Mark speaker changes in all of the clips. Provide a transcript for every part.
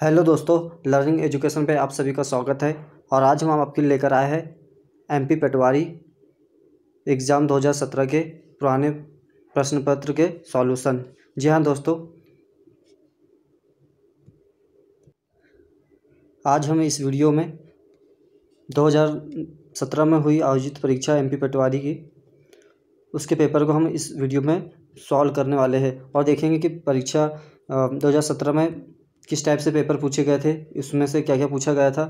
Speaker 1: Hello दोस्तों, learning education पे आप सभी का स्वागत है और आज हम आपके लिए लेकर आए हैं एमपी पटवारी एग्ज़ाम 2017 के पुराने प्रश्न पत्र के सॉल्यूशन। जी हाँ दोस्तों। आज हम इस वीडियो में 2017 में हुई आयोजित परीक्षा एमपी पटवारी की, उसके पेपर को हम इस वीडियो में सॉल्व करने वाले हैं और देखेंगे कि परीक्षा दो हज़ार सत्रह में किस टाइप से पेपर पूछे गए थे इसमें से क्या क्या पूछा गया था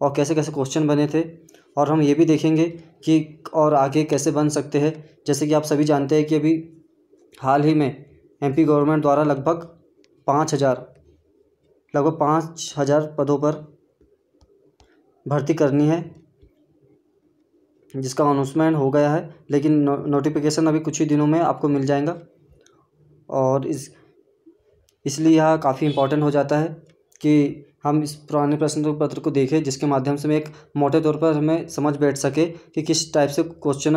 Speaker 1: और कैसे कैसे क्वेश्चन बने थे। और हम ये भी देखेंगे कि और आगे कैसे बन सकते हैं। जैसे कि आप सभी जानते हैं कि अभी हाल ही में एमपी गवर्नमेंट द्वारा लगभग पाँच हज़ार लगभग पाँच हज़ार पदों पर भर्ती करनी है जिसका अनाउंसमेंट हो गया है। लेकिन नो, नोटिफिकेशन अभी कुछ ही दिनों में आपको मिल जाएगा। और इस इसलिए यह काफ़ी इम्पोर्टेंट हो जाता है कि हम इस पुराने प्रश्न पत्र को देखें, जिसके माध्यम से हमें एक मोटे तौर पर हमें समझ बैठ सके कि किस टाइप से क्वेश्चन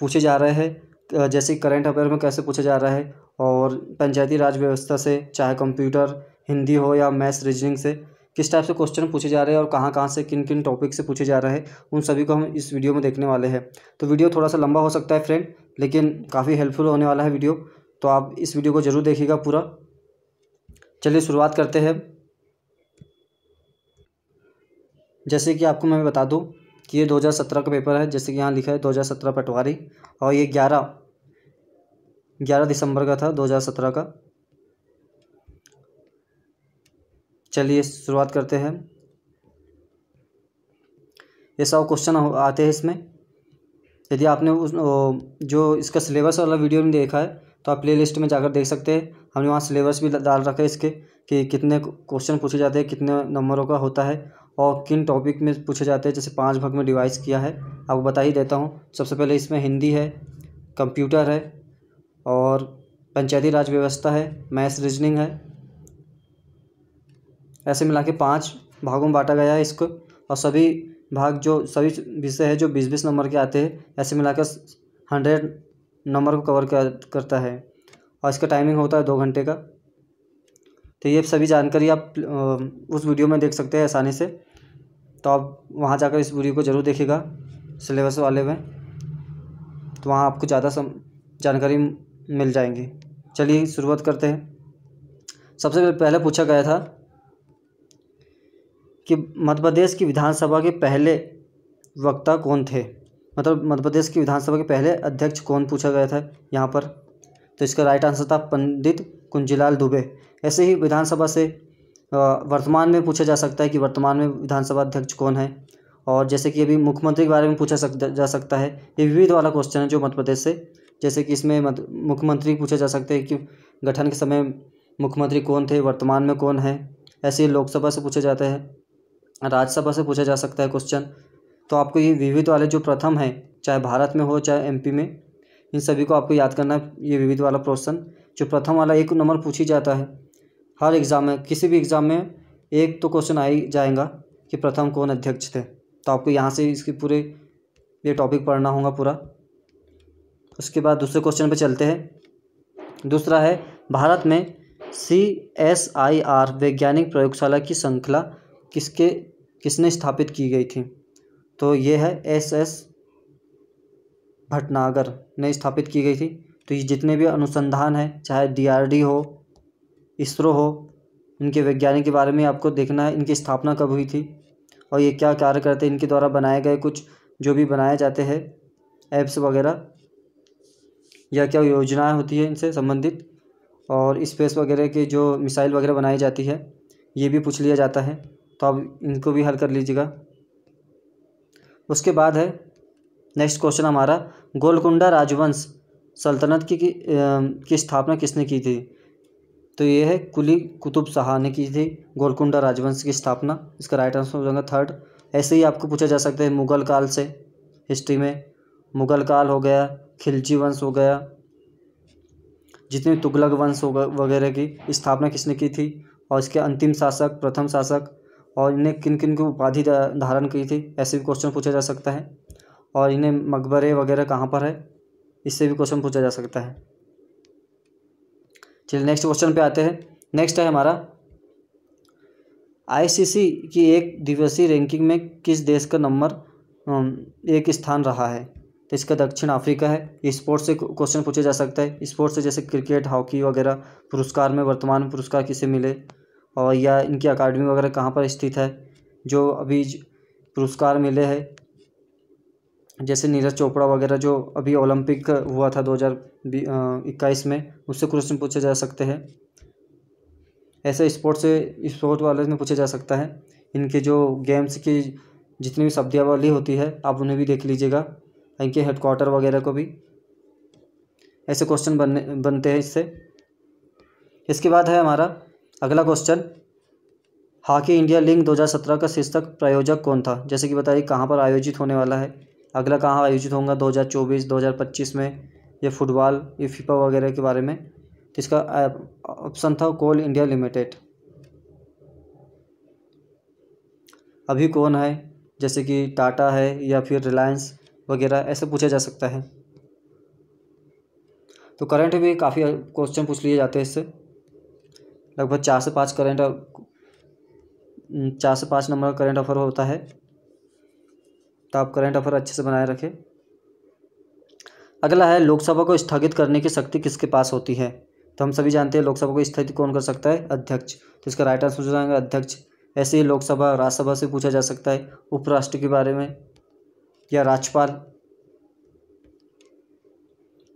Speaker 1: पूछे जा रहे हैं जैसे करंट अफेयर में कैसे पूछा जा रहा है, और पंचायती राज व्यवस्था से, चाहे कंप्यूटर हिंदी हो या मैथ्स रीजनिंग से, किस टाइप से क्वेश्चन पूछे जा रहे हैं और कहाँ कहाँ से किन किन टॉपिक से पूछे जा रहे हैं, उन सभी को हम इस वीडियो में देखने वाले हैं। तो वीडियो थोड़ा सा लंबा हो सकता है फ्रेंड लेकिन काफ़ी हेल्पफुल होने वाला है वीडियो तो आप इस वीडियो को ज़रूर देखिएगा पूरा। चलिए शुरुआत करते हैं। जैसे कि आपको मैं बता दूँ कि ये 2017 का पेपर है, जैसे कि यहाँ लिखा है 2017 पटवारी और ये 11 11 दिसंबर का था 2017 का। चलिए शुरुआत करते हैं। ये सब क्वेश्चन आते हैं इसमें। यदि आपने उस जो इसका सिलेबस वाला वीडियो में देखा है तो आप प्ले लिस्ट में जाकर देख सकते हैं। हमने वहाँ सिलेबस भी डाल रखा है इसके, कि कितने क्वेश्चन पूछे जाते हैं, कितने नंबरों का होता है और किन टॉपिक में पूछे जाते हैं। जैसे पाँच भाग में डिवाइस किया है, आपको बता ही देता हूँ। सबसे पहले इसमें हिंदी है कंप्यूटर है और पंचायती राज व्यवस्था है मैथ्स रीजनिंग है। ऐसे मिला के पाँच भागों में बांटा गया है इसको और सभी भाग जो, सभी विषय है जो बीस बीस नंबर के आते हैं। ऐसे मिलाकर हंड्रेड नंबर को कवर कर, करता है। और इसका टाइमिंग होता है दो घंटे का। तो ये सभी जानकारी आप उस वीडियो में देख सकते हैं आसानी से। तो आप वहाँ जाकर इस वीडियो को ज़रूर देखिएगा सिलेबस वाले में। तो वहाँ आपको ज़्यादा सम, जानकारी मिल जाएँगी। चलिए शुरुआत करते हैं। सबसे पहले पूछा गया था कि मध्य प्रदेश की विधानसभा के पहले वक्ता कौन थे? मतलब मध्य प्रदेश की विधानसभा के पहले अध्यक्ष कौन पूछा गया था? यहाँ पर। तो इसका राइट आंसर था पंडित कुंजीलाल दुबे। ऐसे ही विधानसभा से वर्तमान में पूछा जा सकता है कि वर्तमान में विधानसभा अध्यक्ष कौन है? और जैसे कि अभी मुख्यमंत्री के बारे में पूछा सक जा सकता है, ये विविध वाला क्वेश्चन है जो मध्य प्रदेश से। जैसे कि इसमें मुख्यमंत्री पूछे जा सकते हैं कि गठन के समय मुख्यमंत्री कौन थे, वर्तमान में कौन है? ऐसे लोकसभा से पूछे जाते हैं, राज्यसभा से पूछा जा सकता है क्वेश्चन तो आपको ये विविध वाले जो प्रथम है, चाहे भारत में हो, चाहे एमपी में, इन सभी को आपको याद करना है, ये विविध वाला क्वेश्चन जो प्रथम वाला एक नंबर पूछ जाता है। हर एग्ज़ाम में, किसी भी एग्ज़ाम में एक तो क्वेश्चन आ ही जाएगा कि प्रथम कौन अध्यक्ष थे। तो आपको यहाँ से इसके पूरे, ये टॉपिक पढ़ना होगा पूरा। उसके बाद दूसरे क्वेश्चन पे चलते हैं। दूसरा है, भारत में सी एस आई आर वैज्ञानिक प्रयोगशाला की श्रृंखला किसके, किसने स्थापित की गई थी? तो ये है एस एस भटनागर ने स्थापित की गई थी। तो ये जितने भी अनुसंधान हैं, चाहे डीआरडी हो, इसरो हो, इनके वैज्ञानिक के बारे में आपको देखना है, इनकी स्थापना कब हुई थी और ये क्या कार्य करते हैं, इनके द्वारा बनाए गए कुछ जो भी बनाए जाते हैं, ऐप्स वगैरह, या क्या योजनाएँ होती है इनसे संबंधित, और स्पेस वगैरह के जो मिसाइल वगैरह बनाई जाती है, ये भी पूछ लिया जाता है। तो आप इनको भी हल कर लीजिएगा। उसके बाद है नेक्स्ट क्वेश्चन हमारा, गोलकुंडा राजवंश सल्तनत की की स्थापना किसने की थी? तो ये है कुली कुतुब शाह ने की थी, गोलकुंडा राजवंश की स्थापना, इसका राइट आंसर हो जाएगा थर्ड ऐसे ही आपको पूछा जा सकता है मुग़ल काल से हिस्ट्री में। मुग़ल काल हो गया, खिलजी वंश हो गया, जितने तुगलक वंश हो वगैरह की स्थापना किसने की थी? और इसके अंतिम शासक, प्रथम शासक और इन्हें किन किन की उपाधि धारण की थी, ऐसे भी क्वेश्चन पूछा जा सकता है। और इन्हें मकबरे वगैरह कहाँ पर है, इससे भी क्वेश्चन पूछा जा सकता है। चलिए नेक्स्ट क्वेश्चन पे आते हैं। नेक्स्ट है हमारा आईसीसी की एक दिवसीय रैंकिंग में किस देश का नंबर एक स्थान रहा है? तो इसका दक्षिण अफ्रीका है। स्पोर्ट्स से क्वेश्चन पूछा जा सकता है। स्पोर्ट्स से जैसे क्रिकेट हॉकी वगैरह पुरस्कार में, वर्तमान पुरस्कार किसे मिले? और या इनकी अकाडमी वगैरह कहाँ पर स्थित है, जो अभी पुरस्कार मिले हैं। जैसे नीरज चोपड़ा वगैरह जो अभी ओलंपिक हुआ था दो हज़ार इक्कीस में, उससे क्वेश्चन पूछे जा सकते हैं। ऐसे स्पोर्ट्स से स्पोर्ट वाले में पूछा जा सकता है। इनके जो गेम्स की जितनी भी शब्दावली होती है, आप उन्हें भी देख लीजिएगा, इनके हेडक्वार्टर वगैरह को भी। ऐसे क्वेश्चन बनने, बनते हैं इससे। इसके बाद है हमारा अगला क्वेश्चन हॉकी इंडिया लिंक 2017 का शीर्षक प्रायोजक कौन था? जैसे कि बताइए, कहाँ पर आयोजित होने वाला है? अगला कहाँ आयोजित होगा 2024 2025 में? ये फुटबॉल ये फीफा वगैरह के बारे में? तो इसका ऑप्शन था कोल इंडिया लिमिटेड। अभी कौन है? जैसे कि टाटा है या फिर रिलायंस वगैरह, ऐसे पूछा जा सकता है। तो करंट भी काफ़ी क्वेश्चन पूछ लिए जाते हैं इससे। लगभग चार से पाँच करंट चार से पाँच नंबर का करंट ऑफ़र होता है। तो आप करंट अफेयर अच्छे से बनाए रखें। अगला है, लोकसभा को स्थगित करने की शक्ति किसके पास होती है? तो हम सभी जानते हैं लोकसभा को स्थगित कौन कर सकता है? अध्यक्ष। तो इसका राइट आंसर हो जाएगा अध्यक्ष। ऐसे ही लोकसभा, राज्यसभा से पूछा जा सकता है। उपराष्ट्र के बारे में या राज्यपाल।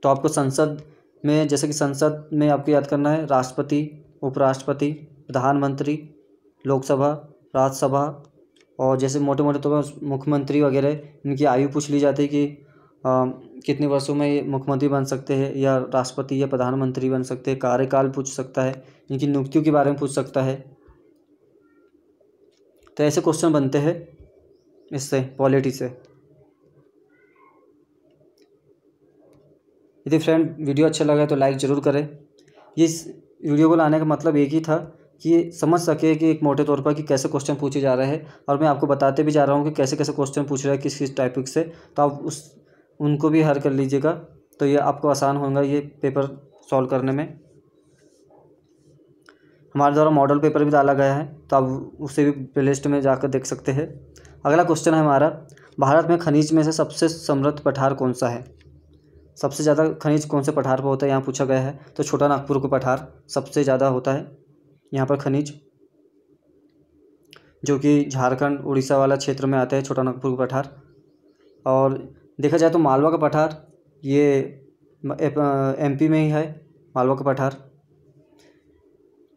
Speaker 1: तो आपको संसद में, जैसे कि संसद में आपको याद करना है, राष्ट्रपति उपराष्ट्रपति, प्रधानमंत्री, लोकसभा, राज्यसभा और जैसे मोटे मोटे तौर तो मुख्यमंत्री वगैरह, इनकी आयु पूछ ली जाती है कि कितने वर्षों में ये मुख्यमंत्री बन सकते हैं या राष्ट्रपति या प्रधानमंत्री बन सकते हैं, कार्यकाल पूछ सकता है, इनकी नियुक्तियों के बारे में पूछ सकता है। तो ऐसे क्वेश्चन बनते हैं इससे पॉलिटी से। यदि फ्रेंड वीडियो अच्छा लगा तो लाइक ज़रूर करें। इस वीडियो को लाने का मतलब एक ही था कि समझ सके कि एक मोटे तौर पर कि कैसे क्वेश्चन पूछे जा रहे हैं और मैं आपको बताते भी जा रहा हूँ कि कैसे कैसे क्वेश्चन पूछ रहे हैं किस किस टॉपिक से। तो आप उस, उनको भी हर कर लीजिएगा। तो ये आपको आसान होगा ये पेपर सॉल्व करने में। हमारे द्वारा मॉडल पेपर भी डाला गया है तो आप उसे भी प्ले लिस्ट में जाकर देख सकते हैं। अगला क्वेश्चन है हमारा, भारत में खनिज में से सबसे समृद्ध पठार कौन सा है? सबसे ज़्यादा खनिज कौन से पठार पर होता है? यहाँ पूछा गया है। तो छोटा नागपुर का पठार सबसे ज़्यादा होता है। यहाँ पर खनिज, जो कि झारखंड, उड़ीसा वाला क्षेत्र में आता है, छोटा नागपुर का पठार। और देखा जाए तो मालवा का पठार, ये एमपी में ही है, मालवा का पठार।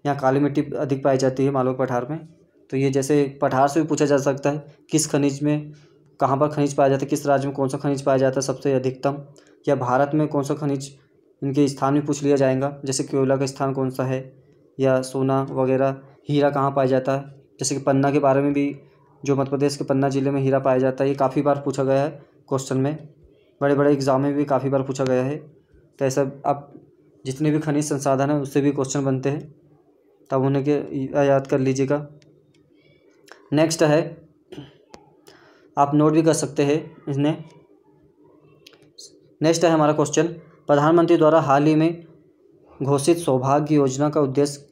Speaker 1: यहाँ काली मिट्टी अधिक पाई जाती है मालवा पठार में। तो ये जैसे पठार से भी पूछा जा सकता है, किस खनिज में कहाँ पर खनिज पाया जाता है, किस राज्य में कौन सा खनिज पाया जाता है सबसे अधिकतम। या भारत में कौन सा खनिज इनके स्थान भी पूछ लिया जाएगा? जैसे कोयला का स्थान कौन सा है? या सोना वगैरह, हीरा कहाँ पाया जाता है? जैसे कि पन्ना के बारे में भी जो मध्य प्रदेश के पन्ना ज़िले में हीरा पाया जाता है, ये काफ़ी बार पूछा गया है क्वेश्चन में। बड़े बड़े एग्ज़ाम में भी काफ़ी बार पूछा गया है। तो ऐसा आप जितने भी खनिज संसाधन हैं, उससे भी क्वेश्चन बनते हैं। तब उन्हें के याद कर लीजिएगा। नेक्स्ट है, आप नोट भी कर सकते हैं इसने नेक्स्ट है हमारा क्वेश्चन प्रधानमंत्री द्वारा हाल ही में घोषित सौभाग्य योजना का उद्देश्य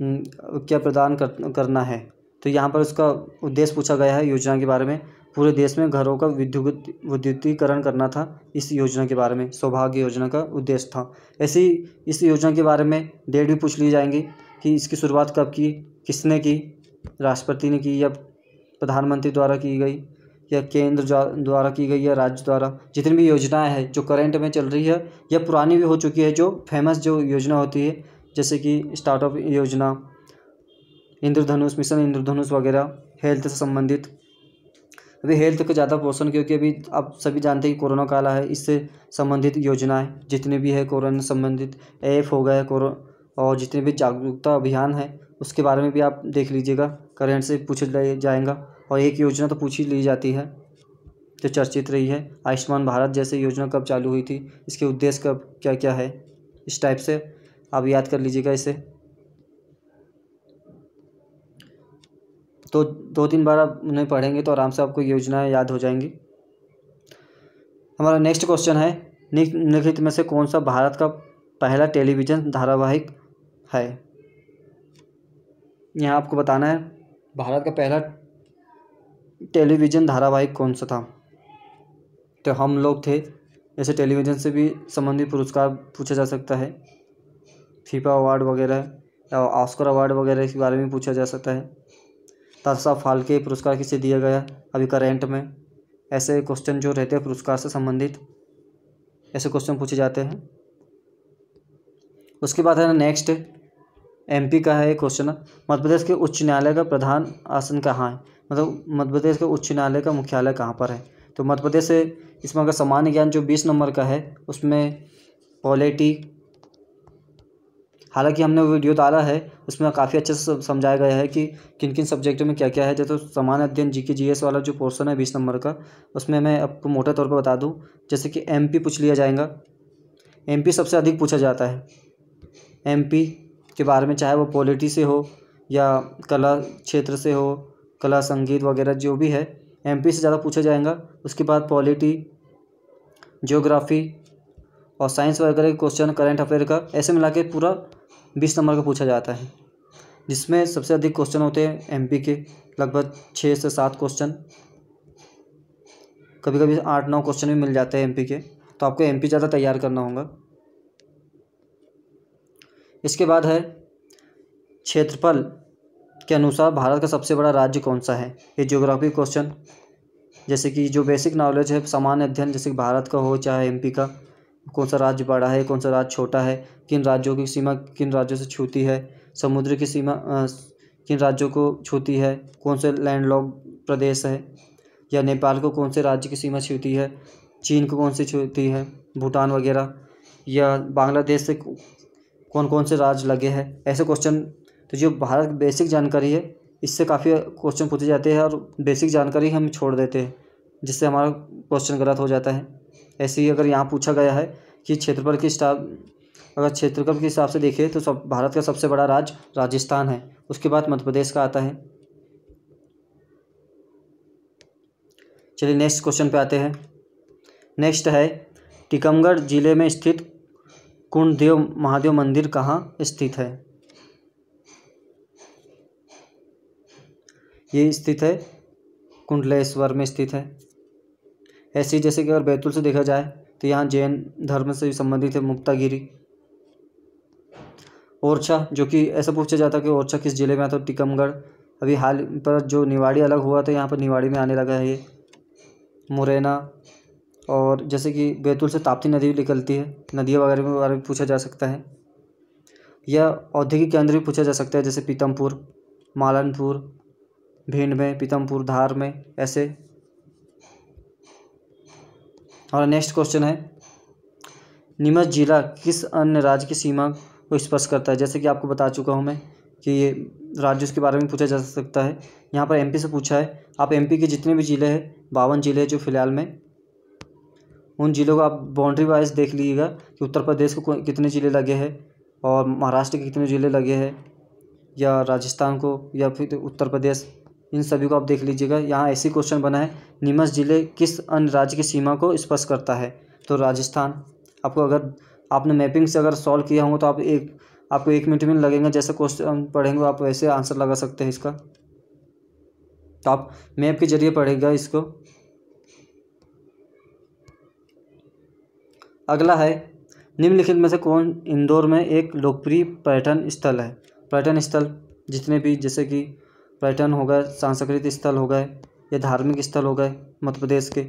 Speaker 1: क्या प्रदान कर, करना है? तो यहाँ पर उसका उद्देश्य पूछा गया है योजना के बारे में। पूरे देश में घरों का विद्युत, विद्युतीकरण करना था इस योजना के बारे में। सौभाग्य योजना का उद्देश्य था। ऐसी इस योजना के बारे में डेट भी पूछ ली जाएँगी कि इसकी शुरुआत कब की, किसने की, राष्ट्रपति ने की या प्रधानमंत्री द्वारा की गई। या केंद्र द्वारा की गई या राज्य द्वारा जितनी भी योजनाएँ हैं, जो करंट में चल रही है, या पुरानी भी हो चुकी है, जो फ़ेमस जो योजना होती है, जैसे कि स्टार्टअप योजना, इंद्रधनुष मिशन इंद्रधनुष वगैरह हेल्थ से संबंधित। अभी हेल्थ का ज़्यादा पोषण क्योंकि अभी आप सभी जानते हैं कि कोरोना काल है, इससे संबंधित योजनाएँ, जितने भी है कोरोना संबंधित ऐप हो गए कोरो, और जितने भी जागरूकता अभियान है, उसके बारे में भी आप देख लीजिएगा करेंट से पूछ जाएगा। और एक योजना तो पूछ ली जाती है, जो चर्चित रही है। आयुष्मान भारत जैसे योजना कब चालू हुई थी? इसके उद्देश्य कब क्या क्या है? इस टाइप से आप याद कर लीजिएगा इसे। तो दो तीन बार आप उन्हें पढ़ेंगे तो आराम से आपको योजनाएँ याद हो जाएँगी। हमारा नेक्स्ट क्वेश्चन है निम्नलिखित में से कौन सा भारत का पहला टेलीविज़न धारावाहिक है? यहाँ आपको बताना है, भारत का पहला टेलीविज़न धारावाहिक कौन सा था? तो हम लोग थे। ऐसे टेलीविज़न से भी संबंधित पुरस्कार पूछा जा सकता है। फीफा अवार्ड वगैरह या ऑस्कर अवार्ड वगैरह के बारे में पूछा जा सकता है। तारसा फाल्के पुरस्कार किसे दिया गया? अभी करेंट में। ऐसे क्वेश्चन जो रहते हैं पुरस्कार से संबंधित, ऐसे क्वेश्चन पूछे जाते हैं। उसके बाद है ना नेक्स्ट एमपी का है ये क्वेश्चन मध्य प्रदेश के उच्च न्यायालय का प्रधान आसन कहाँ है? मतलब मध्य प्रदेश के उच्च न्यायालय का मुख्यालय कहाँ पर है? तो मध्य प्रदेश से इसमें अगर सामान्य ज्ञान जो बीस नंबर का है, उसमें पॉलिटी हालाँकि हमने वो वीडियो डाला है, उसमें काफ़ी अच्छे से समझाया गया है कि किन किन सब्जेक्टों में क्या क्या है। जैसे सामान्य अध्ययन जी के जी वाला जो पोर्सन है बीस नंबर का, उसमें मैं आपको मोटे तौर पर बता दूँ, जैसे कि एम पी पूछ लिया जाएगा। एम पी सबसे अधिक पूछा जाता है। एम पी के बारे में, चाहे वो पॉलिटी से हो या कला क्षेत्र से हो, कला, संगीत वगैरह जो भी है एम पी से ज़्यादा पूछा जाएगा। उसके बाद पॉलिटी, जियोग्राफी और साइंस वगैरह के क्वेश्चन, करेंट अफेयर का, ऐसे मिला के पूरा बीस नंबर का पूछा जाता है, जिसमें सबसे अधिक क्वेश्चन होते हैं एमपी के, लगभग छः से सात क्वेश्चन। कभी कभी आठ नौ क्वेश्चन भी मिल जाते हैं एमपी के तो आपको एमपी ज़्यादा तैयार करना होगा। इसके बाद है क्षेत्रफल के अनुसार भारत का सबसे बड़ा राज्य कौन सा है? ये ज्योग्राफी क्वेश्चन जैसे कि जो बेसिक नॉलेज है, सामान्य अध्ययन, जैसे कि भारत का हो, चाहे एमपी का, कौन सा राज्य बड़ा है, कौन सा राज्य छोटा है, किन राज्यों की सीमा किन राज्यों से छूती है, समुद्र की सीमा किन राज्यों को छूती है, कौन से लैंडलॉक प्रदेश है, या नेपाल को कौन से राज्य की सीमा छूती है, चीन को कौन सी छूती है, भूटान वगैरह, या बांग्लादेश से कौन कौन से राज्य लगे हैं? ऐसे क्वेश्चन तो जो भारत की बेसिक जानकारी है, इससे काफ़ी क्वेश्चन पूछे जाते हैं और बेसिक जानकारी हम छोड़ देते हैं, जिससे हमारा क्वेश्चन गलत हो जाता है। ऐसे ही अगर यहाँ पूछा गया है कि क्षेत्रफल के हिसाब, अगर क्षेत्रफल के हिसाब से देखें तो सब, भारत का सबसे बड़ा राज्य राजस्थान है। उसके बाद मध्य प्रदेश का आता है। चलिए नेक्स्ट क्वेश्चन पे आते हैं। नेक्स्ट है, टीकमगढ़ ज़िले में स्थित कुंडदेव महादेव मंदिर कहाँ स्थित है? ये स्थित है कुंडलेश्वर में स्थित है। ऐसे जैसे कि अगर बैतूल से देखा जाए तो यहाँ जैन धर्म से भी संबंधित है मुक्तागिरी। ओरछा, जो कि ऐसा पूछा जाता है कि ओरछा किस ज़िले में आता है, टीकमगढ़। अभी हाल पर जो निवाड़ी अलग हुआ था, यहाँ पर निवाड़ी में आने लगा है ये। मुरैना और जैसे कि बैतूल से ताप्ती नदी भी निकलती है, नदियाँ वगैरह के बारे में पूछा जा सकता है। या औद्योगिक केंद्र भी पूछा जा सकता है, जैसे पीतमपुर, मालनपुर, भिंड में, पीतमपुर, धार में, ऐसे। और नेक्स्ट क्वेश्चन है, नीमच जिला किस अन्य राज्य की सीमा को स्पर्श करता है? जैसे कि आपको बता चुका हूँ मैं कि ये राज्य उसके बारे में पूछा जा सकता है। यहाँ पर एमपी से पूछा है, आप एमपी के जितने भी ज़िले हैं, बावन ज़िले जो फ़िलहाल में उन ज़िलों को आप बाउंड्री वाइज देख लीजिएगा कि उत्तर प्रदेश को कितने ज़िले लगे हैं और महाराष्ट्र के कितने ज़िले लगे हैं या राजस्थान को या फिर उत्तर प्रदेश, इन सभी को आप देख लीजिएगा। यहाँ ऐसी क्वेश्चन बना है, नीमच ज़िले किस अन्य राज्य की सीमा को स्पर्श करता है? तो राजस्थान, आपको अगर आपने मैपिंग से अगर सॉल्व किया होगा तो आप एक, आपको एक मिनट में लगेंगे। जैसे क्वेश्चन पढ़ेंगे, आप वैसे आंसर लगा सकते हैं इसका। तो आप मैप के ज़रिए पढ़ेगा इसको। अगला है, निम्नलिखित में से कौन इंदौर में एक लोकप्रिय पर्यटन स्थल है? पर्यटन स्थल जितने भी, जैसे कि पर्यटन हो गए, सांस्कृतिक स्थल हो गए, या धार्मिक स्थल हो गए, मध्य प्रदेश के,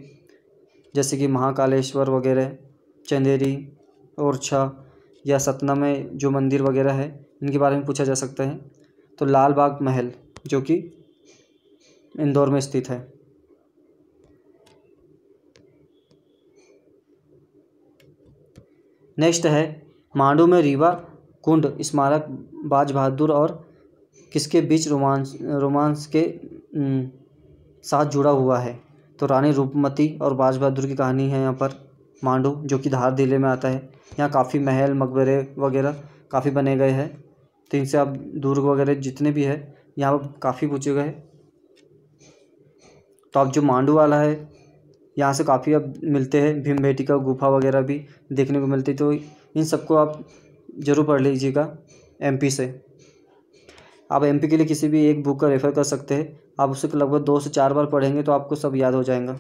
Speaker 1: जैसे कि महाकालेश्वर वगैरह, चंदेरी, ओरछा, या सतना में जो मंदिर वगैरह है, इनके बारे में पूछा जा सकता है। तो लाल बाग महल, जो कि इंदौर में स्थित है। नेक्स्ट है, मांडू में रीवा कुंड, स्मारक, बाज बहादुर और किसके बीच रोमांस रोमांस के साथ जुड़ा हुआ है? तो रानी रूपमती और बाज बहादुर की कहानी है यहाँ पर, मांडू, जो कि धार ज़िले में आता है। यहाँ काफ़ी महल, मकबरे वगैरह काफ़ी बने गए हैं। तो इनसे आप दुर्ग वगैरह जितने भी है, यहाँ पर काफ़ी पूछे गए तो अब जो मांडू वाला है यहाँ से काफ़ी अब मिलते हैं, भीम बेटी का गुफा वगैरह भी देखने को मिलती तो इन सबको आप ज़रूर पढ़ लीजिएगा एमपी से। आप एमपी के लिए किसी भी एक बुक का रेफ़र कर सकते हैं। आप उसे लगभग दो से चार बार पढ़ेंगे तो आपको सब याद हो जाएगा।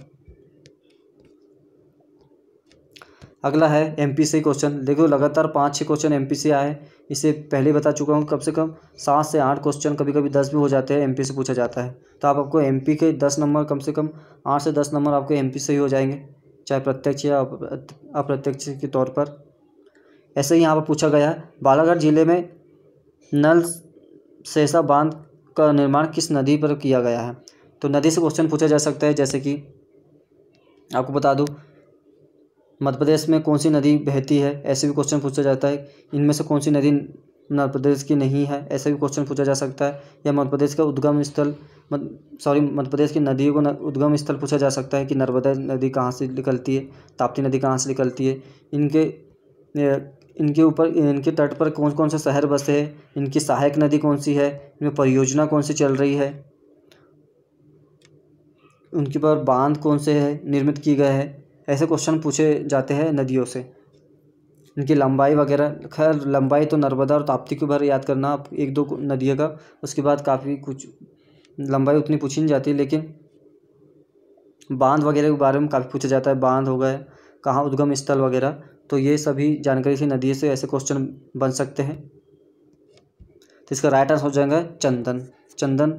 Speaker 1: अगला है एम पी सी क्वेश्चन देखो, लगातार पाँच छः क्वेश्चन एम पी सी आए। इसे पहले बता चुका हूँ, कम से कम सात से आठ क्वेश्चन कभी कभी दस भी हो जाते हैं एम पी से पूछा जाता है। तो आप आपको एम पी के दस नंबर, कम से कम आठ से दस नंबर आपके एम पी से ही हो जाएँगे, चाहे प्रत्यक्ष या अप्रत्यक्ष के तौर पर। ऐसे ही यहाँ पर पूछा गया है, बालाघाट ज़िले में नल सेसा बाँध का निर्माण किस नदी पर किया गया है? तो नदी से क्वेश्चन पूछा जा सकता है, जैसे कि आपको बता दूँ मध्य प्रदेश में कौन सी नदी बहती है? ऐसे भी क्वेश्चन पूछा जाता है। इनमें से कौन सी नदी मध्य प्रदेश की नहीं है? ऐसे भी क्वेश्चन पूछा जा सकता है। या मध्य प्रदेश का उद्गम स्थल सॉरी मध्य प्रदेश की नदियों को उद्गम स्थल पूछा जा सकता है कि नर्मदा नदी कहाँ से निकलती है? ताप्ती नदी कहाँ से निकलती है? इनके इनके ऊपर, इनके तट पर कौन कौन से शहर बसे हैं? इनकी सहायक नदी कौन सी है? इनमें परियोजना कौन सी चल रही है? उनके पर बाँध कौन से है? निर्मित किए गए हैं। ऐसे क्वेश्चन पूछे जाते हैं नदियों से। इनकी लंबाई वगैरह खैर लंबाई तो नर्मदा और ताप्ती के बारे याद करना आप एक दो नदियों का उसके बाद काफ़ी कुछ लंबाई उतनी पूछी नहीं जाती लेकिन बाँध वगैरह के बारे में काफ़ी पूछा जाता है बाँध हो गए कहाँ उद्गम स्थल वगैरह तो ये सभी जानकारी से नदी से ऐसे क्वेश्चन बन सकते हैं। तो इसका राइट आंसर हो जाएगा चंदन। चंदन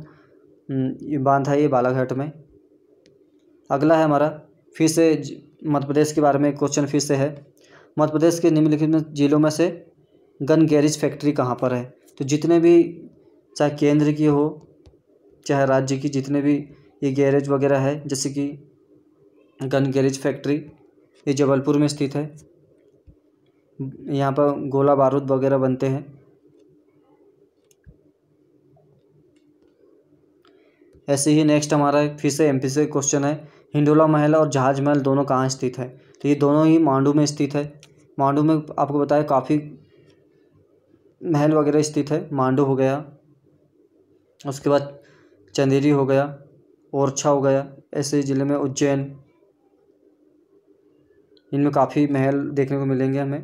Speaker 1: हम्म, ये बाँध है ये बालाघाट में। अगला है हमारा फिर से मध्य प्रदेश के बारे में क्वेश्चन फिर से है। मध्य प्रदेश के निम्नलिखित जिलों में से गन गैरेज फैक्ट्री कहाँ पर है? तो जितने भी, चाहे केंद्र की हो, चाहे राज्य की, जितने भी ये गैरेज वगैरह है, जैसे कि गन गैरेज फैक्ट्री, ये जबलपुर में स्थित है। यहाँ पर गोला बारूद वगैरह बनते हैं। ऐसे ही नेक्स्ट हमारा फिर से एमपी से क्वेश्चन है। हिंडोला महल और जहाज़ महल दोनों कहाँ स्थित है? तो ये दोनों ही मांडू में स्थित है। मांडू में आपको बताया काफ़ी महल वगैरह स्थित है। मांडू हो गया, उसके बाद चंदेरी हो गया, ओरछा हो गया, ऐसे ज़िले में उज्जैन, इनमें काफ़ी महल देखने को मिलेंगे हमें।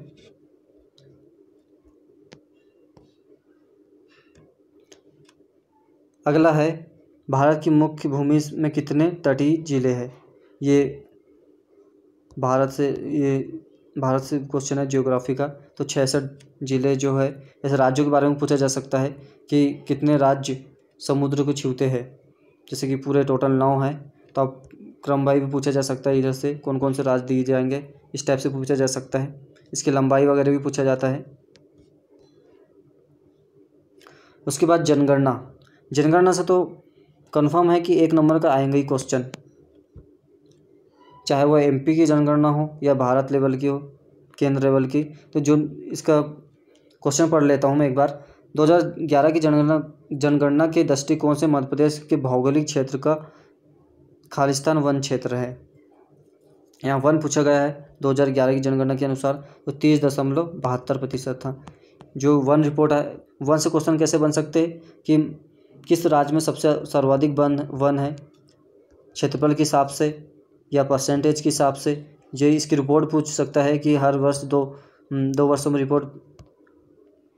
Speaker 1: अगला है, भारत की मुख्य भूमि में कितने तटीय ज़िले हैं? ये भारत से, ये भारत से क्वेश्चन है जियोग्राफी का। तो छियासठ ज़िले जो है, ऐसे राज्यों के बारे में पूछा जा सकता है कि कितने राज्य समुद्र को छूते हैं। जैसे कि पूरे टोटल नौ हैं तो अब क्रम भाई भी पूछा जा सकता है इधर से कौन कौन से राज्य दिए जाएँगे, इस टाइप से पूछा जा सकता है। इसकी लंबाई वगैरह भी पूछा जाता है। उसके बाद जनगणना। जनगणना से तो कन्फर्म है कि एक नंबर का आएँगे ही क्वेश्चन चाहे वह एमपी की जनगणना हो या भारत लेवल की हो, केंद्र लेवल की तो जो इसका क्वेश्चन पढ़ लेता हूँ मैं एक बार। 2011 की जनगणना जनगणना के दृष्टिकोण से मध्य प्रदेश के भौगोलिक क्षेत्र का खालिस्तान वन क्षेत्र है। यहाँ वन पूछा गया है 2011 की जनगणना के अनुसार तो तीस दशमलव बहत्तर प्रतिशत था। जो वन रिपोर्ट है, वन से क्वेश्चन कैसे बन सकते कि किस राज्य में सबसे सर्वाधिक वन वन है? क्षेत्रफल के हिसाब से या परसेंटेज के हिसाब से जो इसकी रिपोर्ट पूछ सकता है कि हर वर्ष दो दो वर्षों में रिपोर्ट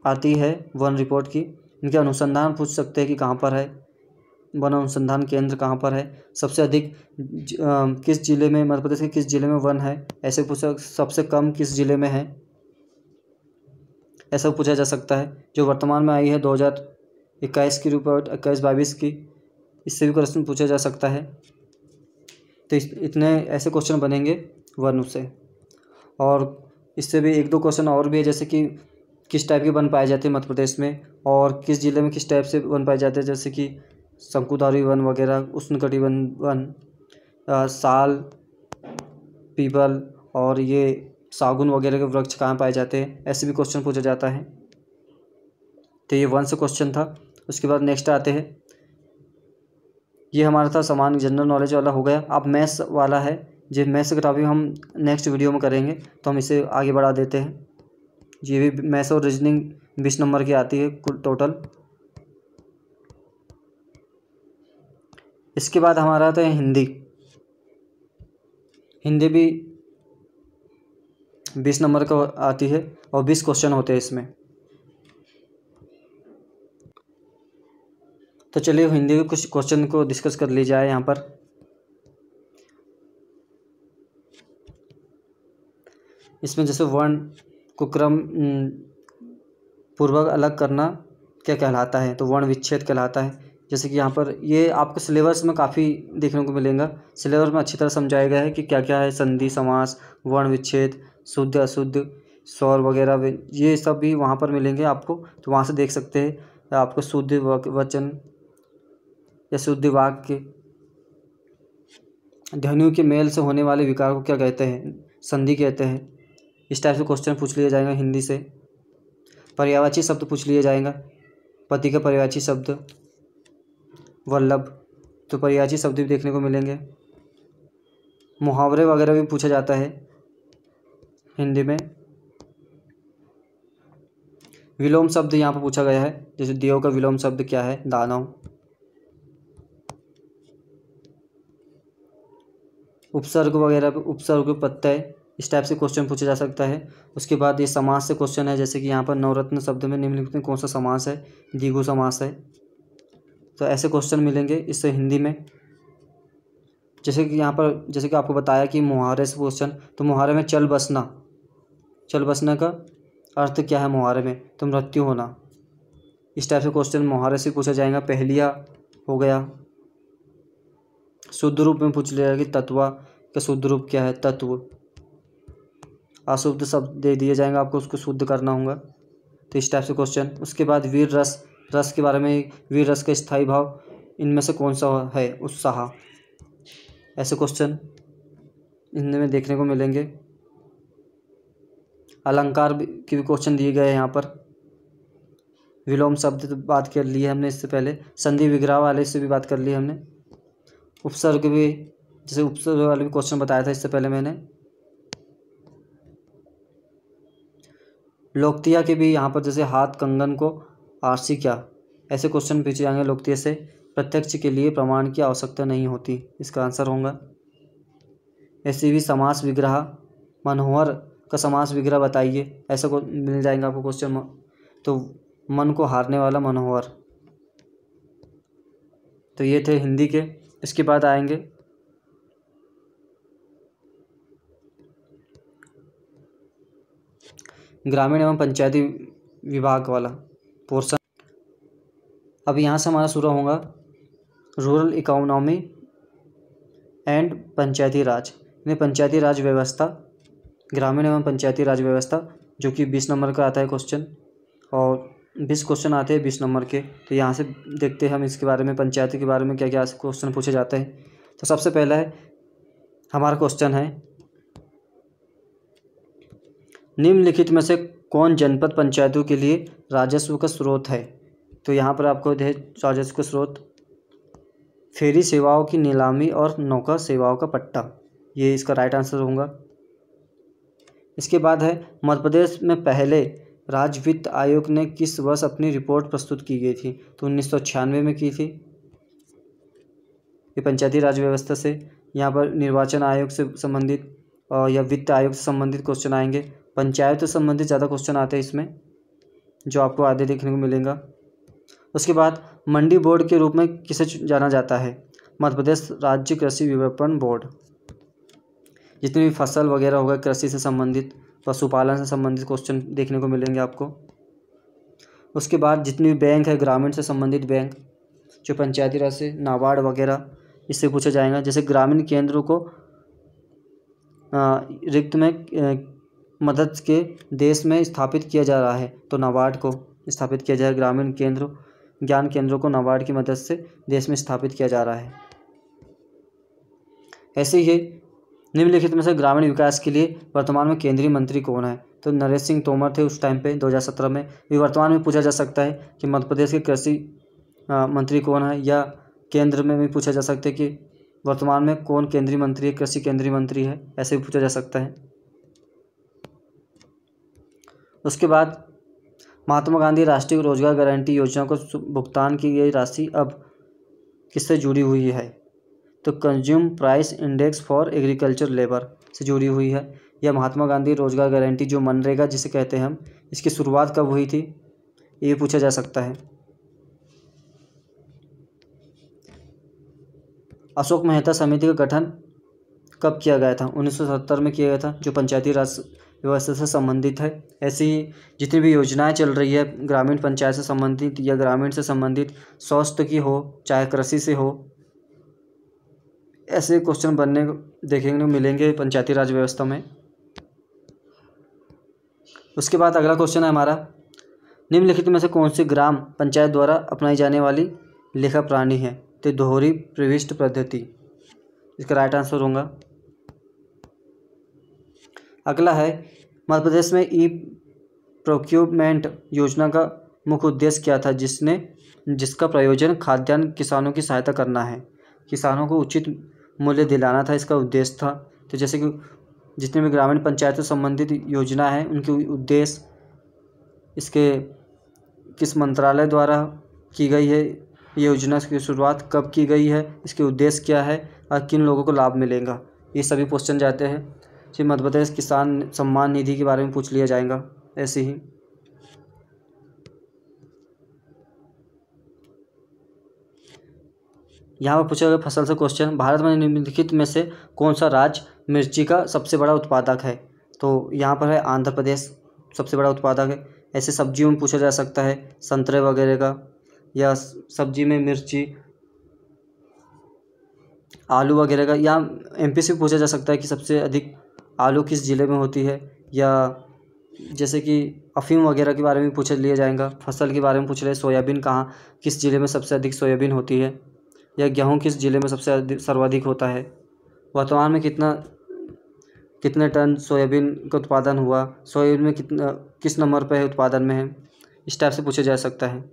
Speaker 1: आती है वन रिपोर्ट की। इनके अनुसंधान पूछ सकते हैं कि कहाँ पर है वन अनुसंधान केंद्र कहाँ पर है। सबसे अधिक ज, आ, किस ज़िले में मध्य प्रदेश के किस ज़िले में वन है ऐसे पूछा सबसे कम किस ज़िले में है। ऐसा पूछा जा सकता है जो वर्तमान में आई है दो हज़ार इक्कीस की रिपोर्ट इक्कीस बाईस की इससे भी क्वेश्चन पूछा जा सकता है। तो इस, इतने ऐसे क्वेश्चन बनेंगे वन से। और इससे भी एक दो क्वेश्चन और भी है, जैसे कि किस टाइप के वन पाए जाते हैं मध्य प्रदेश में, और किस ज़िले में किस टाइप से वन पाए जाते हैं, जैसे कि शंकुधारी वन वगैरह उष्णकटिबन वन साल, पीपल, और ये सागुन वगैरह के वृक्ष कहाँ पाए जाते हैं, ऐसे भी क्वेश्चन पूछा जाता है। तो ये वन से क्वेश्चन था। उसके बाद नेक्स्ट आते हैं। ये हमारा था समान, जनरल नॉलेज वाला हो गया। अब मैथ्स वाला है जो मैथ्स का टॉपिक हम नेक्स्ट वीडियो में करेंगे तो हम इसे आगे बढ़ा देते हैं। ये भी मैथ्स और रीजनिंग बीस नंबर की आती है कुल टोटल इसके बाद हमारा आता है हिंदी। हिंदी भी बीस नंबर का आती है, और बीस क्वेश्चन होते हैं इसमें। तो चलिए हिंदी के कुछ क्वेश्चन को डिस्कस कर ली जाए यहाँ पर। इसमें जैसे वर्ण को क्रम पूर्वक अलग करना क्या कहलाता है? तो वर्ण विच्छेद कहलाता है। जैसे कि यहाँ पर ये आपको सिलेबस में काफ़ी देखने को मिलेगा। सिलेबस में अच्छी तरह समझाया गया है कि क्या क्या है? संधि, समास, वर्ण विच्छेद, शुद्ध, अशुद्ध स्वर वगैरह ये सब भी वहाँ पर मिलेंगे आपको। तो वहाँ से देख सकते हैं। आपको शुद्ध वचन या शुद्ध वाक्य ध्वनियों के मेल से होने वाले विकार को क्या कहते हैं? संधि कहते हैं। इस टाइप से क्वेश्चन पूछ लिया जाएगा हिंदी से। पर्यावाची शब्द पूछ लिया जाएगा। पति का पर्यावाची शब्द, वल्लभ। तो पर्यायवाची शब्द भी देखने को मिलेंगे। मुहावरे वगैरह भी पूछा जाता है हिंदी में। विलोम शब्द यहाँ पर पूछा गया है। जैसे देव का विलोम शब्द क्या है? दानव। उपसर्ग वगैरह, उपसर्ग प्रत्यय इस टाइप से क्वेश्चन पूछा जा सकता है। उसके बाद ये समास से क्वेश्चन है, जैसे कि यहाँ पर नवरत्न शब्द में निम्नलिखित में कौन सा समास है? दिगु समास है। तो ऐसे क्वेश्चन मिलेंगे इससे हिंदी में। जैसे कि यहाँ पर, जैसे कि आपको बताया कि मुहारे से क्वेश्चन तो मुहारे में चल बसना। चल बसना का अर्थ क्या है मुहारे में? तो मृत्यु होना। इस टाइप से क्वेश्चन मुहारे से पूछा जाएगा, पहलिया हो गया। शुद्ध रूप में पूछ लिया कि तत्वा का शुद्ध रूप क्या है? तत्व। अशुद्ध शब्द दे दिए जाएँगे, आपको उसको शुद्ध करना होगा। तो इस टाइप से क्वेश्चन उसके बाद वीर रस। रस के बारे में, वीर रस का स्थायी भाव, इनमें से कौन सा है? उत्साह। ऐसे क्वेश्चन इनमें देखने को मिलेंगे। अलंकार के भी क्वेश्चन दिए गए हैं यहाँ पर। विलोम शब्द तो बात कर ली है हमने इससे पहले। संधि विग्रह वाले से भी बात कर ली हमने। उपसर्ग भी, जैसे उपसर्ग वाले भी क्वेश्चन बताया था, इससे पहले मैंने। लोकतिया के भी यहाँ पर, जैसे हाथ कंगन को आरसी क्या, ऐसे क्वेश्चन पूछे जाएँगे लोकतिया से। प्रत्यक्ष के लिए प्रमाण की आवश्यकता नहीं होती, इसका आंसर होगा। ऐसे भी समास विग्रह, मनोहर का समास विग्रह बताइए, ऐसा को मिल जाएँगे आपको क्वेश्चन तो मन को हारने वाला मनोहर। तो ये थे हिंदी के इसके बाद आएँगे। ग्रामीण एवं पंचायती विभाग वाला पोर्सन अब यहाँ से हमारा शुरू होगा। Rural economy and Panchayati Raj. यानी पंचायती राज व्यवस्था, ग्रामीण एवं पंचायती राज व्यवस्था, जो कि बीस नंबर का आता है क्वेश्चन। बीस क्वेश्चन आते हैं, बीस नंबर के। तो यहाँ से देखते हैं हम इसके बारे में, पंचायती के बारे में क्या क्या क्वेश्चन पूछे जाते हैं। तो सबसे पहला है, हमारा क्वेश्चन है, निम्नलिखित में से कौन जनपद पंचायतों के लिए राजस्व का स्रोत है? तो यहाँ पर आपको दे राजस्व का स्रोत, फेरी सेवाओं की नीलामी और नौका सेवाओं का पट्टा। ये इसका राइट आंसर होगा। इसके बाद है, मध्य प्रदेश में पहले राज्य वित्त आयोग ने किस वर्ष अपनी रिपोर्ट प्रस्तुत की गई थी? तो उन्नीस सौ छियानवे में की थी। ये पंचायती राज व्यवस्था से यहाँ पर निर्वाचन आयोग से संबंधित या वित्त आयोग से संबंधित क्वेश्चन आएँगे। पंचायत से संबंधित ज़्यादा क्वेश्चन आते हैं इसमें, जो आपको आधे देखने को मिलेगा। उसके बाद मंडी बोर्ड के रूप में किसे जाना जाता है? मध्य प्रदेश राज्य कृषि विपणन बोर्ड। जितनी भी फ़सल वगैरह होगा कृषि से संबंधित पशुपालन से संबंधित क्वेश्चन देखने को मिलेंगे आपको। उसके बाद जितने भी बैंक है, ग्रामीण से संबंधित बैंक जो पंचायती राज से, नाबार्ड वगैरह, इससे पूछा जाएगा। जैसे ग्रामीण केंद्रों को रिक्त में मदद के देश में स्थापित किया जा रहा है तो नाबार्ड को स्थापित किया जा रहा है ग्रामीण केंद्र, ज्ञान केंद्रों को नाबार्ड की मदद से देश में स्थापित किया जा रहा है। ऐसे ही निम्नलिखित में से ग्रामीण विकास के लिए वर्तमान में केंद्रीय मंत्री कौन है? तो नरेश सिंह तोमर थे उस टाइम पे 2017 में। भी वर्तमान में पूछा जा सकता है कि मध्य प्रदेश के कृषि मंत्री कौन है या केंद्र में भी पूछा जा सकता है कि वर्तमान में कौन केंद्रीय मंत्री है कृषि केंद्रीय मंत्री है? ऐसे भी पूछा जा सकता है। उसके बाद महात्मा गांधी राष्ट्रीय रोज़गार गारंटी योजना को भुगतान की गई राशि अब किससे जुड़ी हुई है? तो consume price index for agriculture labour से जुड़ी हुई है। यह महात्मा गांधी रोज़गार गारंटी जो मनरेगा जिसे कहते हैं हम, इसकी शुरुआत कब हुई थी? ये पूछा जा सकता है। अशोक मेहता समिति का गठन कब किया गया था? 1970 में किया गया था, जो पंचायती राज व्यवस्था से संबंधित है। ऐसी जितनी भी योजनाएँ चल रही है, ग्रामीण पंचायत से संबंधित या ग्रामीण से संबंधित, स्वास्थ्य की हो, चाहे कृषि से हो ऐसे क्वेश्चन बनने देखेंगे मिलेंगे पंचायती राज व्यवस्था में। उसके बाद अगला क्वेश्चन है हमारा, निम्नलिखित में से कौन सी ग्राम पंचायत द्वारा अपनाई जाने वाली लेखा प्राणी है? तो दोहरी प्रविष्ट पद्धति। इसका राइट आंसर होगा। अगला है, मध्य प्रदेश में ई प्रोक्यूरमेंट योजना का मुख्य उद्देश्य क्या था, जिसने, जिसका प्रयोजन खाद्यान्न किसानों की सहायता करना है? किसानों को उचित मूल्य दिलाना था, इसका उद्देश्य था। तो जैसे कि जितने भी ग्रामीण पंचायत संबंधित योजना है, उनके उद्देश्य इसके किस मंत्रालय द्वारा की गई है, ये योजना की शुरुआत कब की गई है, इसके उद्देश्य क्या है और किन लोगों को लाभ मिलेगा, ये सभी क्वेश्चन जाते हैं। फिर मध्य प्रदेश किसान सम्मान निधि के बारे में पूछ लिया जाएगा, ऐसे ही। यहाँ पर पूछा गया फ़सल से क्वेश्चन भारत में निम्नलिखित में से कौन सा राज्य मिर्ची का सबसे बड़ा उत्पादक है? तो यहाँ पर है आंध्र प्रदेश सबसे बड़ा उत्पादक है। ऐसे सब्जियों में पूछा जा सकता है संतरे वगैरह का, या सब्ज़ी में मिर्ची, आलू वगैरह का। या एम पी से पूछा जा सकता है कि सबसे अधिक आलू किस ज़िले में होती है, या जैसे कि अफ़ीम वगैरह के बारे में पूछ लिया जाएगा, फ़सल के बारे में पूछ रहे सोयाबीन कहाँ, किस ज़िले में सबसे अधिक सोयाबीन होती है। या गेहूँ किस ज़िले में सबसे सर्वाधिक होता है? वर्तमान में कितना, कितने टन सोयाबीन का उत्पादन हुआ? सोयाबीन में कितना, किस नंबर पर उत्पादन में है? इस टाइप से पूछा जा सकता है।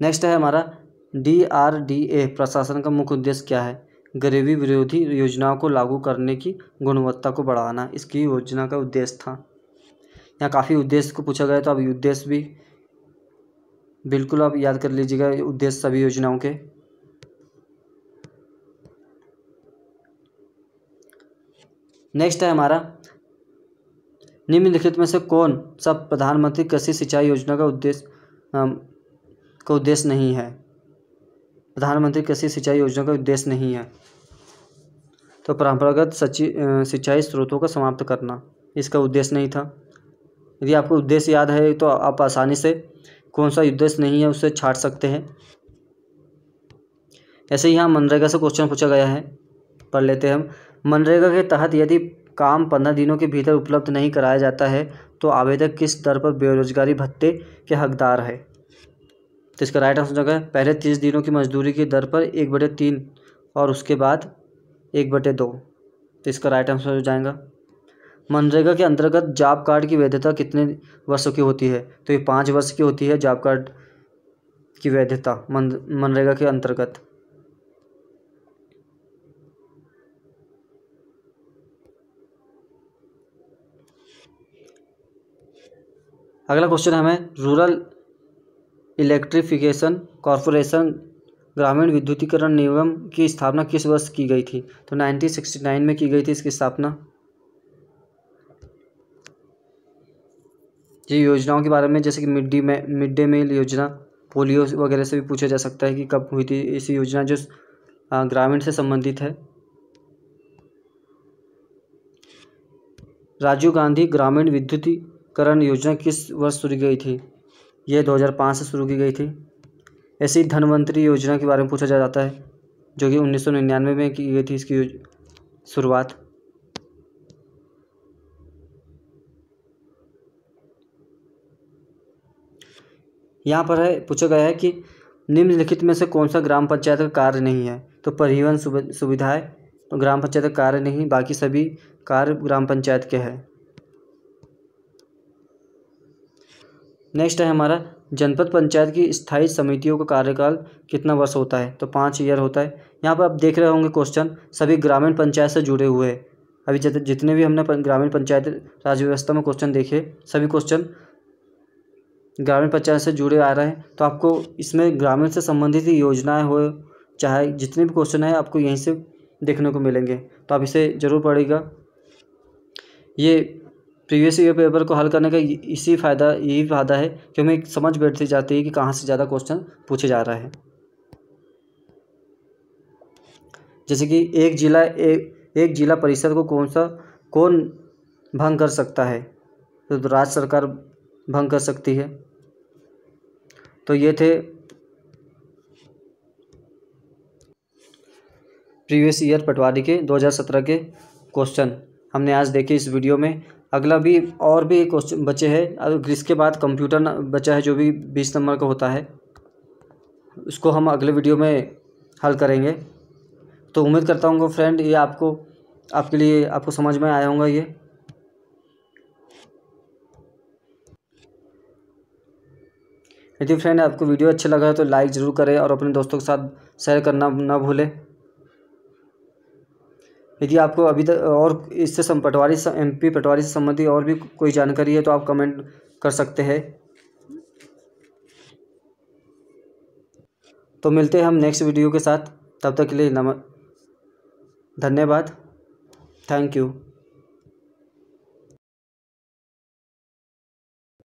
Speaker 1: नेक्स्ट है हमारा डी आर डी ए प्रशासन का मुख्य उद्देश्य क्या है? गरीबी विरोधी योजनाओं को लागू करने की गुणवत्ता को बढ़ाना, इसकी योजना का उद्देश्य था। यहाँ काफ़ी उद्देश्य को पूछा गया तो अब उद्देश्य भी बिल्कुल आप याद कर लीजिएगा उद्देश्य सभी योजनाओं के। नेक्स्ट है हमारा, निम्नलिखित में से कौन सा प्रधानमंत्री कृषि सिंचाई योजना का उद्देश्य का उद्देश्य नहीं है? प्रधानमंत्री कृषि सिंचाई योजना का उद्देश्य नहीं है। तो परंपरागत सिंचाई स्रोतों का समाप्त करना, इसका उद्देश्य नहीं था। यदि आपको उद्देश्य याद है तो आप आसानी से कौन सा उद्देश्य नहीं है उसे छाट सकते हैं। ऐसे ही यहाँ मनरेगा से क्वेश्चन पूछा गया है। पढ़ लेते हैं हम। मनरेगा के तहत यदि काम पंद्रह दिनों के भीतर उपलब्ध नहीं कराया जाता है तो आवेदक किस दर पर बेरोजगारी भत्ते के हकदार है? तो इसका राइट आंसर जगह पहले तीस दिनों की मजदूरी की दर पर एक बटे तीन और उसके बाद एक बटे दो। तो इसका राइट आंसर हो जाएगा। मनरेगा के अंतर्गत जॉब कार्ड की वैधता कितने वर्षों की होती है? तो ये पाँच वर्ष की होती है जॉब कार्ड की वैधता, मन, मनरेगा के अंतर्गत। अगला क्वेश्चन हमें, रूरल इलेक्ट्रिफिकेशन कॉरपोरेशन ग्रामीण विद्युतीकरण निगम की स्थापना किस वर्ष की गई थी? तो 1969 में की गई थी इसकी स्थापना। ये योजनाओं के बारे में, जैसे कि मिड डे में, मिड डे मील योजना, पोलियो वगैरह से भी पूछा जा सकता है कि कब हुई थी। ऐसी योजना जो ग्रामीण से संबंधित है। राजीव गांधी ग्रामीण विद्युतीकरण योजना किस वर्ष शुरू की गई थी? ये 2005 से शुरू की गई थी। ऐसी धनवंतरी योजना के बारे में पूछा जाता है, जो कि उन्नीस सौ निन्यानवे में की गई थी। इसकी शुरुआत यहाँ पर है, पूछा गया है कि निम्नलिखित में से कौन सा ग्राम पंचायत का कार्य नहीं है? तो परिवहन सुविधाएँ, ग्राम पंचायत का कार्य नहीं, बाकी सभी कार्य ग्राम पंचायत के हैं। नेक्स्ट है हमारा, जनपद पंचायत की स्थायी समितियों का कार्यकाल कितना वर्ष होता है? तो पाँच ईयर होता है। यहाँ पर आप देख रहे होंगे क्वेश्चन, सभी ग्रामीण पंचायत से जुड़े हुए हैं। अभी जितने भी हमने ग्रामीण पंचायत राज्य व्यवस्था में क्वेश्चन देखे, सभी क्वेश्चन ग्रामीण पंचायत से जुड़े आ रहे हैं तो आपको इसमें ग्रामीण से संबंधित योजनाएँ हो, चाहे जितने भी क्वेश्चन हैं, आपको यहीं से देखने को मिलेंगे। तो आप इसे ज़रूर पढ़ेगा ये प्रीवियस ईयर पेपर को हल करने का इसी फ़ायदा, यही फ़ायदा है कि हमें समझ बैठती जाती है कि कहाँ से ज़्यादा क्वेश्चन पूछे जा रहा है। जैसे कि एक जिला एक एक जिला परिषद को कौन सा, कौन भंग कर सकता है? तो राज्य सरकार भंग कर सकती है। तो ये थे प्रीवियस ईयर पटवारी के 2017 के क्वेश्चन। हमने आज देखे इस वीडियो में। अगला भी और भी क्वेश्चन बचे हैं। अब इसके बाद कंप्यूटर बचा है, जो भी बीस नंबर का होता है, उसको हम अगले वीडियो में हल करेंगे। तो उम्मीद करता हूँ फ्रेंड, ये आपको, आपके लिए, आपको समझ में आया होगा ये। यदि फ्रेंड आपको वीडियो अच्छा लगा है तो लाइक ज़रूर करें और अपने दोस्तों के साथ शेयर करना ना भूलें। यदि आपको अभी तक और इससे सम पटवारी एम पी पटवारी से संबंधित और भी कोई जानकारी है तो आप कमेंट कर सकते हैं। तो मिलते हैं हम नेक्स्ट वीडियो के साथ। तब तक के लिए नम, धन्यवाद। Thank you.